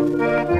Música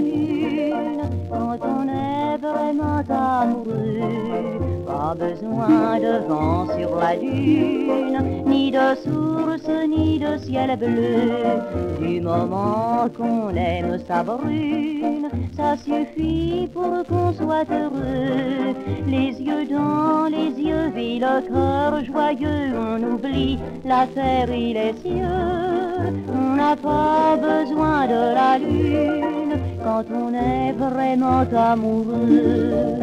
lune quand on est vraiment amoureux. Pas besoin de vent sur la lune, ni de source, ni de ciel bleu. Du moment qu'on aime sa brune, ça suffit pour qu'on soit heureux. Les yeux dans les yeux, vit le cœur joyeux, on oublie la terre et les cieux. On n'a pas besoin de la lune quand on est vraiment amoureux.